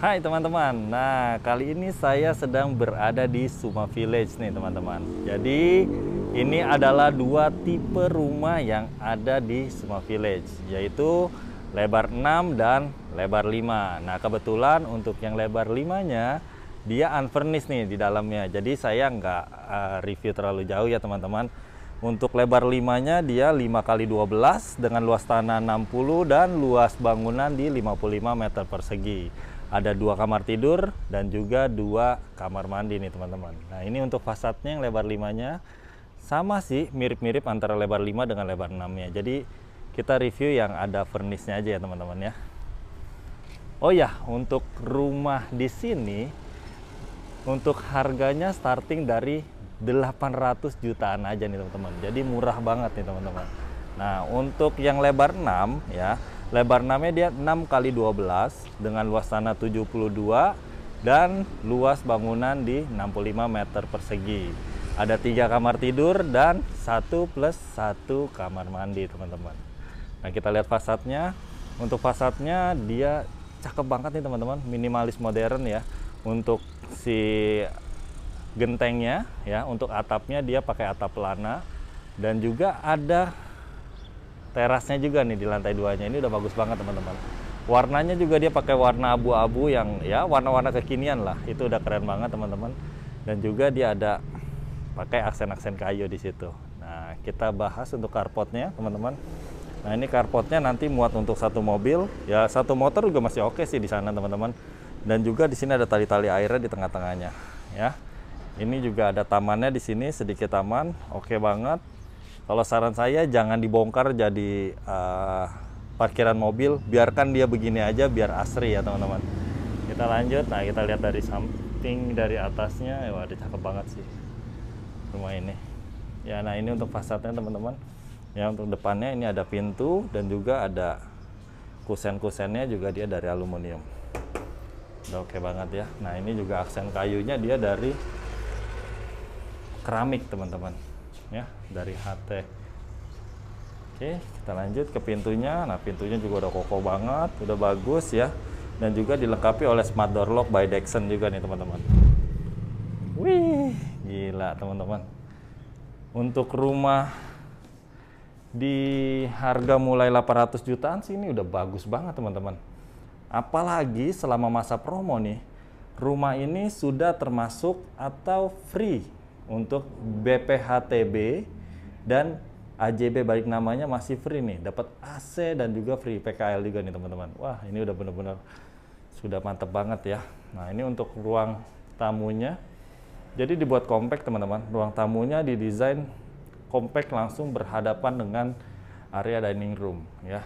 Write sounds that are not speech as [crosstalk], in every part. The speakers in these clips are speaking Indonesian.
Hai teman-teman, nah kali ini saya sedang berada di Suma Village nih teman-teman. Jadi ini adalah dua tipe rumah yang ada di Suma Village Yaitu lebar 6 dan lebar 5 Nah kebetulan untuk yang lebar 5 nya dia unfurnished nih di dalamnya. Jadi saya nggak uh, review terlalu jauh ya teman-teman. Untuk lebar 5-nya dia 5 kali 12 dengan luas tanah 60 dan luas bangunan di 55 meter persegi ada dua kamar tidur dan juga dua kamar mandi nih teman-teman. Nah ini untuk fasadnya yang lebar 5 nya sama sih mirip-mirip antara lebar 5 dengan lebar 6 nya jadi kita review yang ada furnishnya aja ya teman-teman ya. Oh ya untuk rumah di sini untuk harganya starting dari 800 jutaan aja nih teman-teman. Jadi murah banget nih teman-teman. Nah untuk yang lebar 6 ya Lebar 6-nya dia 6 kali 12 dengan luas tanah 72 dan luas bangunan di 65 meter persegi. Ada tiga kamar tidur dan satu plus satu kamar mandi teman-teman. Nah kita lihat fasadnya. Untuk fasadnya dia cakep banget nih teman-teman, minimalis modern ya. Untuk si gentengnya ya, untuk atapnya dia pakai atap pelana dan juga ada terasnya juga nih di lantai duanya. Ini udah bagus banget teman-teman. Warnanya juga dia pakai warna abu-abu yang ya warna-warna kekinian lah. Itu udah keren banget teman-teman. Dan juga dia ada pakai aksen-aksen kayu di situ. Nah kita bahas untuk carportnya teman-teman. Nah ini carportnya nanti muat untuk satu mobil. Ya satu motor juga masih oke sih di sana teman-teman. Dan juga di sini ada tali-tali airnya di tengah-tengahnya ya. Ini juga ada tamannya di sini sedikit taman. Oke banget kalau saran saya jangan dibongkar jadi uh, parkiran mobil, biarkan dia begini aja biar asri ya teman-teman. Kita lanjut, nah kita lihat dari samping dari atasnya, ya ada cakep banget sih rumah ini. Ya, nah ini untuk fasadnya teman-teman. Ya untuk depannya ini ada pintu dan juga ada kusen-kusennya juga dia dari aluminium. Udah oke banget ya. Nah ini juga aksen kayunya dia dari keramik teman-teman ya dari HT oke kita lanjut ke pintunya. Nah pintunya juga udah kokoh banget udah bagus ya. Dan juga dilengkapi oleh smart door lock by Dexon juga nih teman-teman. Wih gila teman-teman. Untuk rumah di harga mulai 800 jutaan sih ini udah bagus banget teman-teman. Apalagi selama masa promo nih rumah ini sudah termasuk atau free untuk BPHTB dan AJB balik namanya masih free nih, dapat AC dan juga free PKL juga nih teman-teman. Wah ini udah bener-bener sudah mantep banget ya. Nah ini untuk ruang tamunya, jadi dibuat compact teman-teman. Ruang tamunya didesain compact langsung berhadapan dengan area dining room ya.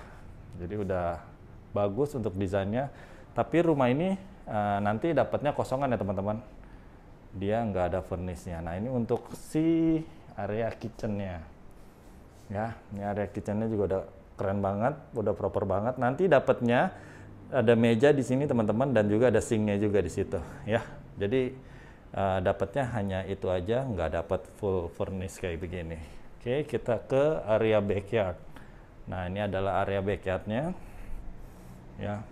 Jadi udah bagus untuk desainnya. Tapi rumah ini uh, nanti dapatnya kosongan ya teman-teman dia nggak ada furnishnya. Nah ini untuk si area kitchennya, ya ini area kitchennya juga udah keren banget, udah proper banget. Nanti dapatnya ada meja di sini teman-teman dan juga ada sinknya juga di situ, ya. Jadi uh, dapatnya hanya itu aja, nggak dapat full furnish kayak begini. Oke, kita ke area backyard. Nah ini adalah area backyardnya, ya.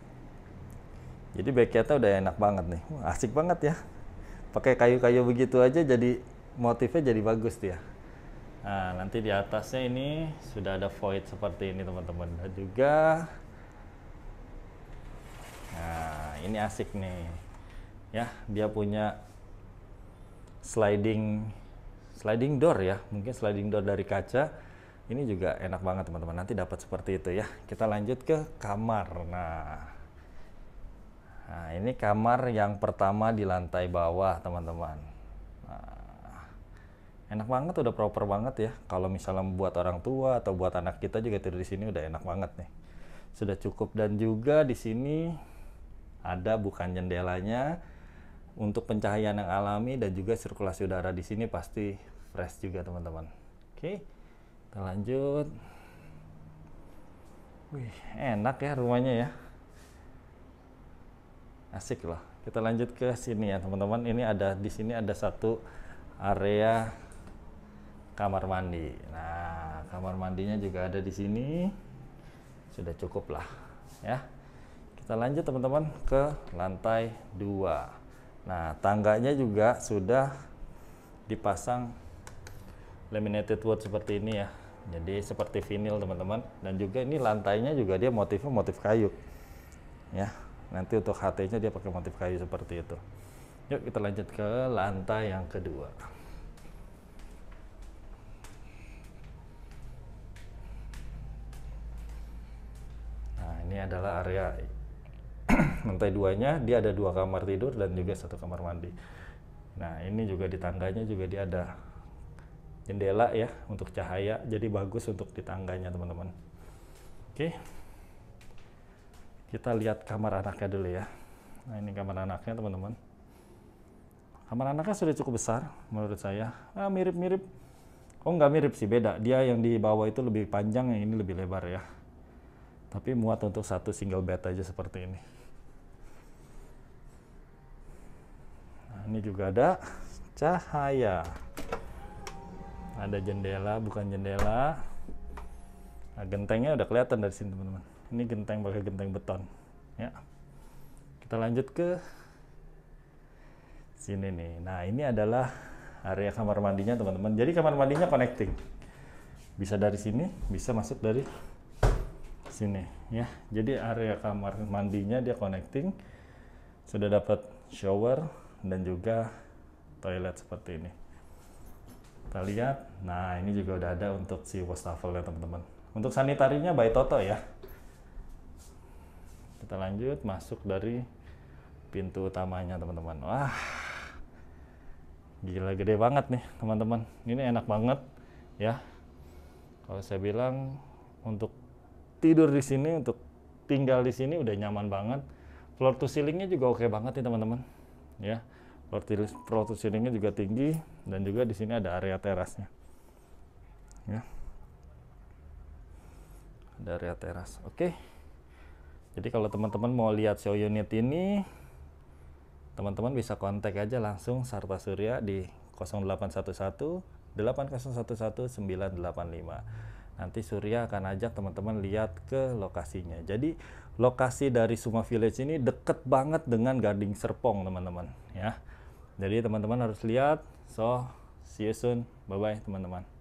Jadi backyardnya udah enak banget nih, Wah, asik banget ya pakai kayu-kayu begitu aja jadi motifnya jadi bagus dia. Nah nanti di atasnya ini sudah ada void seperti ini teman-teman. Dan juga nah ini asik nih. Ya dia punya sliding sliding door ya. Mungkin sliding door dari kaca. Ini juga enak banget teman-teman. Nanti dapat seperti itu ya. Kita lanjut ke kamar. Nah Nah, ini kamar yang pertama di lantai bawah, teman-teman. Nah, enak banget, udah proper banget ya. Kalau misalnya buat orang tua atau buat anak kita juga tidur di sini udah enak banget nih. Sudah cukup dan juga di sini ada bukan jendelanya untuk pencahayaan yang alami dan juga sirkulasi udara di sini pasti fresh juga teman-teman. Oke, kita lanjut. Wih, enak ya rumahnya ya asik loh kita lanjut ke sini ya teman-teman. Ini ada di sini ada satu area kamar mandi. Nah kamar mandinya juga ada di sini. Sudah cukup lah ya. Kita lanjut teman-teman ke lantai 2 nah tangganya juga sudah dipasang laminated wood seperti ini ya. Jadi seperti vinil teman-teman. Dan juga ini lantainya juga dia motifnya motif kayu ya nanti untuk HT nya dia pakai motif kayu seperti itu. Yuk kita lanjut ke lantai yang kedua. Nah ini adalah area [clears throat] lantai duanya. Dia ada dua kamar tidur dan juga satu kamar mandi. Nah ini juga di tangganya juga dia ada jendela ya untuk cahaya. Jadi bagus untuk di tangganya teman-teman. Oke kita lihat kamar anaknya dulu ya. Nah ini kamar anaknya teman-teman. Kamar anaknya sudah cukup besar menurut saya. Ah, mirip-mirip. Oh nggak mirip sih? Beda. Dia yang di bawah itu lebih panjang yang ini lebih lebar ya. Tapi muat untuk satu single bed aja seperti ini. Nah, ini juga ada cahaya. Ada jendela bukan jendela. Nah, gentengnya udah kelihatan dari sini teman-teman ini genteng pakai genteng beton. Ya. Kita lanjut ke sini nih. Nah ini adalah area kamar mandinya teman-teman. Jadi kamar mandinya connecting. Bisa dari sini bisa masuk dari sini. Ya. Jadi area kamar mandinya dia connecting. Sudah dapat shower dan juga toilet seperti ini. Kita lihat. Nah ini juga udah ada untuk si wastafel ya teman-teman. Untuk sanitarinya by Toto ya kita lanjut masuk dari pintu utamanya teman-teman. Wah gila gede banget nih teman-teman. Ini enak banget ya. Kalau saya bilang untuk tidur di sini untuk tinggal di sini udah nyaman banget. Floor to ceilingnya juga oke banget nih teman-teman ya. Floor to ceilingnya juga tinggi dan juga di sini ada area terasnya ya. Ada area teras oke jadi kalau teman-teman mau lihat show unit ini teman-teman bisa kontak aja langsung Sarta Surya di 0811 8011 985 nanti Surya akan ajak teman-teman lihat ke lokasinya jadi lokasi dari Suma Village ini deket banget dengan Gading Serpong teman-teman ya jadi teman-teman harus lihat. So, see you soon. Bye-bye teman-teman.